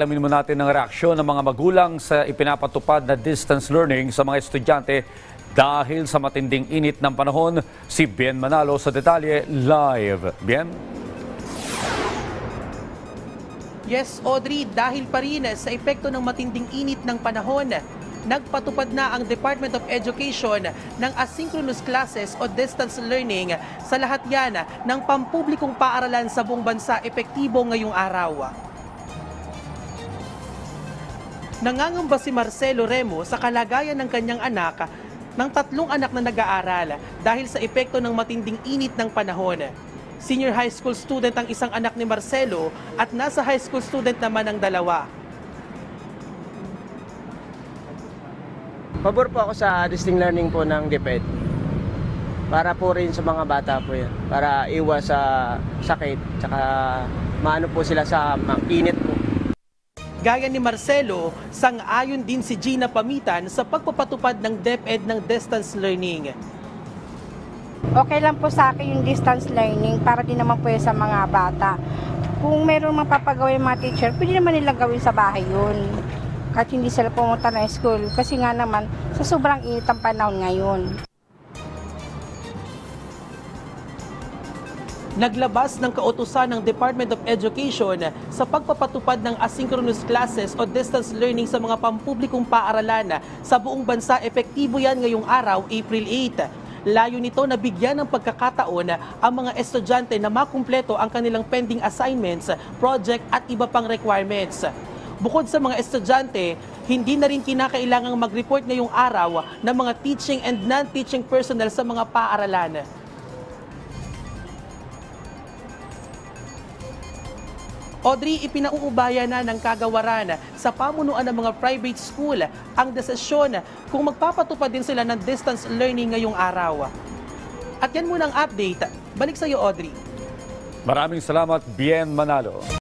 Alamin mo natin ang reaksyon ng mga magulang sa ipinapatupad na distance learning sa mga estudyante dahil sa matinding init ng panahon. Si Bien Manalo sa detalye live. Bien? Yes, Audrey, dahil pa rin sa epekto ng matinding init ng panahon, nagpatupad na ang Department of Education ng asynchronous classes o distance learning sa lahat yan ng pampublikong paaralan sa buong bansa epektibo ngayong araw. Nangangamba si Marcelo Remo sa kalagayan ng kanyang anak ng tatlong anak na nag-aaral dahil sa epekto ng matinding init ng panahon. Senior high school student ang isang anak ni Marcelo at nasa high school student naman ang dalawa. Pabor po ako sa distance learning po ng DepEd. Para po rin sa mga bata po yan. Para iwas sa sakit. Tsaka maano po sila sa init po. Gaya ni Marcelo, sang-ayon din si Gina Pamitan sa pagpapatupad ng DepEd ng distance learning. okay lang po sa akin yung distance learning para din naman po sa mga bata. Kung meron mapapagawa yung mga teacher, pwede naman nilang gawin sa bahay yun. Kahit hindi sila pumunta ng school. Kasi nga naman, sa sobrang init ang panahon ngayon. Naglabas ng kautusan ng Department of Education sa pagpapatupad ng asynchronous classes o distance learning sa mga pampublikong paaralan sa buong bansa. Epektibo yan ngayong araw, April 8. Layo nito na bigyan ng pagkakataon ang mga estudyante na makumpleto ang kanilang pending assignments, project at iba pang requirements. Bukod sa mga estudyante, hindi na rin kinakailangang mag-report ngayong araw ng mga teaching and non-teaching personnel sa mga paaralan. Audrey, ipinauubaya na ng kagawaran sa pamunuan ng mga private school ang desisyon kung magpapatupad din sila ng distance learning ngayong araw. At yan muna ang update. Balik sa iyo, Audrey. Maraming salamat, Bien Manalo.